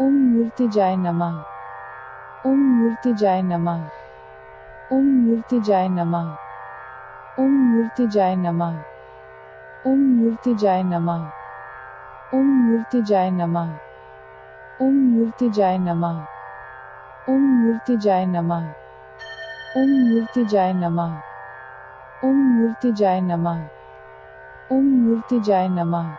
ओम मूर्ति जाय नमः ओम मूर्ति जाय नमः ओम मूर्ति जाय नमः ओम मूर्ति जाय नमः ओम मूर्ति जाय नमः ओम मूर्ति जाय नमः ओम मूर्ति जाय नमः ओम मूर्ति जाय नमः ओम मूर्ति जाय नमः ओम मूर्ति जाय नमः ओम मूर्ति जाय नमः